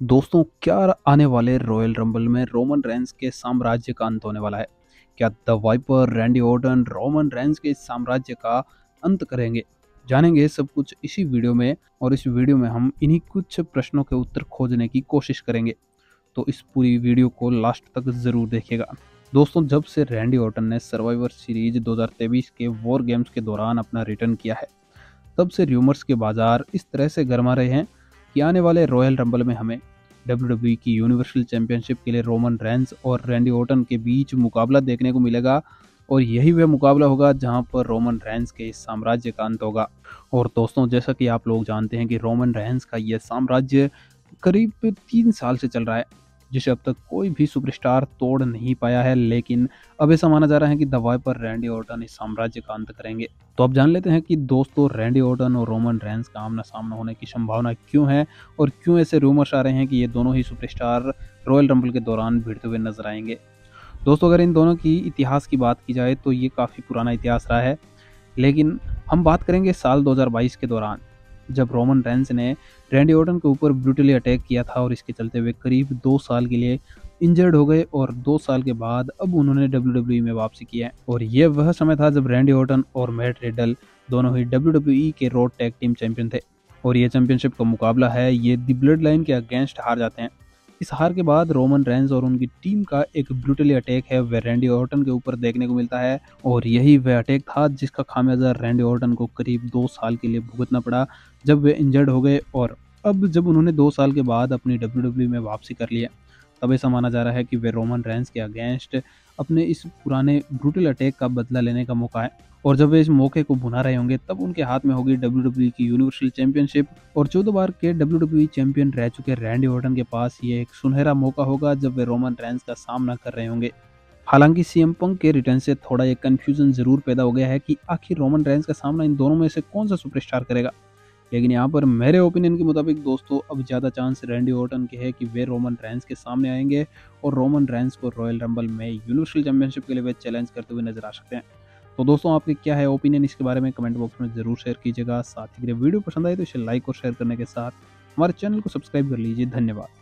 दोस्तों, क्या आने वाले रॉयल रंबल में रोमन रेंस के साम्राज्य का अंत होने वाला है? क्या the Viper Randy Orton Roman Reigns के साम्राज्य का अंत करेंगे? जानेंगे सब कुछ इसी वीडियो में और इस वीडियो में हम इन्हीं कुछ प्रश्नों के उत्तर खोजने की कोशिश करेंगे। तो इस पूरी वीडियो को लास्ट तक ज़रूर देखिएगा। दोस्तों, जब से रैंडी ऑर्टन ने सर्वाइवर सीरीज़ 2023 के वॉर गेम्स के दौरान अपना रिटर्न किया है, तब से र्यूमर्स के बाज़ार इस तरह से गर्मा रहे हैं कि आने वाले रॉयल रंबल में हमें डब्ल्यू e की यूनिवर्सल चैंपियनशिप के लिए रोमन रैंस और रैंडी ओटन के बीच मुकाबला देखने को मिलेगा और यही वह मुकाबला होगा जहाँ पर रोमन रैंस के इस साम्राज्य का अंत होगा। और दोस्तों, जैसा कि आप लोग जानते हैं कि रोमन रैंस का यह साम्राज्य करीब तीन साल से चल रहा है। जिसे अब तक कोई भी सुपरस्टार तोड़ नहीं पाया है, लेकिन अब ऐसा माना जा रहा है कि दवाई पर रैंडी ऑर्टन इस साम्राज्य का अंत करेंगे। तो अब जान लेते हैं कि दोस्तों, रैंडी ऑर्टन और रोमन रेंस का आमना सामना होने की संभावना क्यों है, और क्यों ऐसे रूमर्स आ रहे हैं कि ये दोनों ही सुपरस्टार रॉयल रंबल के दौरान भिड़ते हुए नज़र आएँगे। दोस्तों, अगर इन दोनों की इतिहास की बात की जाए तो ये काफ़ी पुराना इतिहास रहा है। लेकिन हम बात करेंगे साल 2022 के दौरान। जब रोमन रेंस ने रैंडी ऑर्टन के ऊपर ब्रूटली अटैक किया था और इसके चलते वे करीब दो साल के लिए इंजर्ड हो गए और दो साल के बाद अब उन्होंने डब्ल्यू में वापसी की है। और ये वह समय था जब रैंडी ऑर्टन और मैट रेडल दोनों ही डब्ल्यू के रोड टैग टीम चैंपियन थे। और ये चैंपियनशिप का मुकाबला है, ये दी ब्लड लाइन के अगेंस्ट हार जाते हैं। इस हार के बाद रोमन रेंज और उनकी टीम का एक ब्रूटली अटैक है, वह रैंडी ऑर्टन के ऊपर देखने को मिलता है। और यही वह अटैक था जिसका खामियाजा रैंडी ऑर्टन को करीब दो साल के लिए भुगतना पड़ा, जब वे इंजर्ड हो गए और अब जब उन्होंने दो साल के बाद अपनी डब्ल्यू e में वापसी कर लिया तब ऐसा माना जा रहा है कि वे रोमन रेंस के अगेंस्ट अपने इस पुराने ब्रूटल अटैक का बदला लेने का मौका है। और जब वे इस मौके को भुना रहे होंगे, तब उनके हाथ में होगी डब्ल्यू e की यूनिवर्सल चैंपियनशिप और चौदह बार के डब्ल्यू चैंपियन e रह चुके रैंडी ऑर्टन के पास ये एक सुनहरा मौका होगा जब वे रोमन रेंस का सामना कर रहे होंगे। हालाँकि सीएम पंक के रिटर्न से थोड़ा एक कंफ्यूजन ज़रूर पैदा हो गया है कि आखिर रोमन रेंस का सामना इन दोनों में से कौन सा सुपरस्टार करेगा? लेकिन यहाँ पर मेरे ओपिनियन के मुताबिक दोस्तों, अब ज़्यादा चांस रैंडी ऑर्टन के है कि वे रोमन रैंस के सामने आएँगे और रोमन रैंस को रॉयल रंबल में यूनिवर्सल चैंपियनशिप के लिए वे चैलेंज करते हुए नज़र आ सकते हैं। तो दोस्तों, आपके क्या है ओपिनियन इसके बारे में कमेंट बॉक्स में ज़रूर शेयर कीजिएगा। साथ ही वीडियो पसंद आए तो इसे लाइक और शेयर करने के साथ हमारे चैनल को सब्सक्राइब कर लीजिए। धन्यवाद।